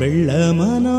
வெள்ளமனா